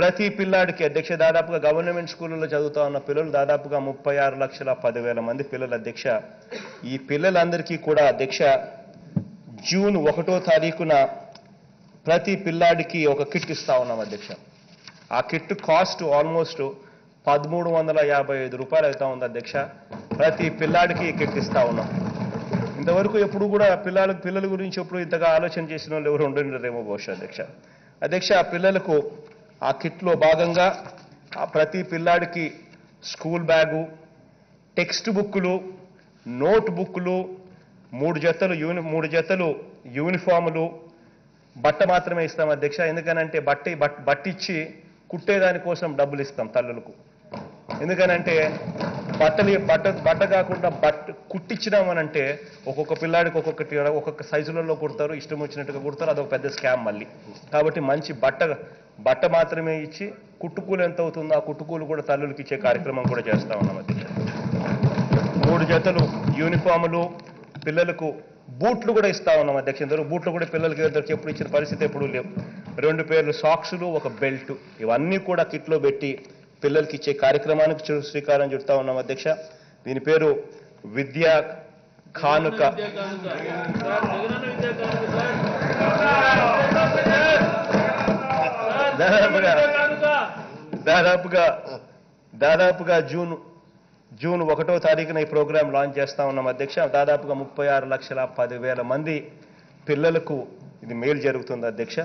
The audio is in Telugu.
ప్రతి పిల్లాడికి అధ్యక్ష దాదాపుగా గవర్నమెంట్ స్కూళ్ళలో చదువుతా ఉన్న పిల్లలు దాదాపుగా ముప్పై ఆరు లక్షల పదివేల మంది పిల్లల అధ్యక్ష. ఈ పిల్లలందరికీ కూడా అధ్యక్ష జూన్ ఒకటో తారీఖున ప్రతి పిల్లాడికి ఒక కిట్ ఇస్తా ఉన్నాం అధ్యక్ష. ఆ కిట్ కాస్ట్ ఆల్మోస్ట్ పదమూడు వందల యాభై ఐదు రూపాయలు అవుతా ఉంది అధ్యక్ష. ప్రతి పిల్లాడికి కిట్ ఇస్తా ఉన్నాం. ఇంతవరకు ఎప్పుడు కూడా పిల్లల పిల్లల గురించి ఎప్పుడు ఇంతగా ఆలోచన చేసిన వాళ్ళు ఎవరు ఉండరేమో బహుశా అధ్యక్ష. అధ్యక్ష పిల్లలకు ఆ కిట్లో భాగంగా ఆ ప్రతి పిల్లాడికి స్కూల్ బ్యాగు టెక్స్ట్ బుక్కులు నోట్ బుక్కులు మూడు జతలు యూని మూడు జతలు యూనిఫాములు బట్ట మాత్రమే ఇస్తాం అధ్యక్ష. ఎందుకనంటే బట్టి బట్ బట్టిచ్చి కుట్టేదానికోసం డబ్బులు ఇస్తాం తల్లులకు. ఎందుకనంటే బట్టలు బట్ట బట్ట కాకుండా బట్ట కుట్టించినామనంటే ఒక్కొక్క పిల్లాడికి ఒక్కొక్కటి ఒక్కొక్క సైజులలో కుడతారు ఇష్టం వచ్చినట్టుగా కుడతారు అదొక పెద్ద స్కామ్ మళ్ళీ. కాబట్టి మంచి బట్ట బట్ట మాత్రమే ఇచ్చి కుట్టుకూలు ఎంత అవుతుందో ఆ కుట్టుకూలు కూడా తల్లులకి ఇచ్చే కార్యక్రమం కూడా చేస్తా ఉన్నాం అధ్యక్ష మూడు జతలు యూనిఫాములు పిల్లలకు బూట్లు కూడా ఇస్తా ఉన్నాం అధ్యక్ష ఇంతవరకు బూట్లు కూడా పిల్లలకి ఇద్దరికి ఎప్పుడు ఇచ్చిన పరిస్థితి ఎప్పుడు లేవు. రెండు పేర్లు సాక్సులు ఒక బెల్ట్ ఇవన్నీ కూడా కిట్లో పెట్టి పిల్లలకి ఇచ్చే కార్యక్రమానికి శ్రీకారం చుడతా ఉన్నాం అధ్యక్ష. దీని పేరు విద్యా కానుక. దాదాపుగా దాదాపుగా దాదాపుగా జూన్ జూన్ ఒకటో తారీఖున ఈ ప్రోగ్రాం లాంచ్ చేస్తా ఉన్నాం అధ్యక్ష. దాదాపుగా ముప్పై ఆరు లక్షల పదివేల మంది పిల్లలకు ఇది మేలు జరుగుతుంది అధ్యక్ష.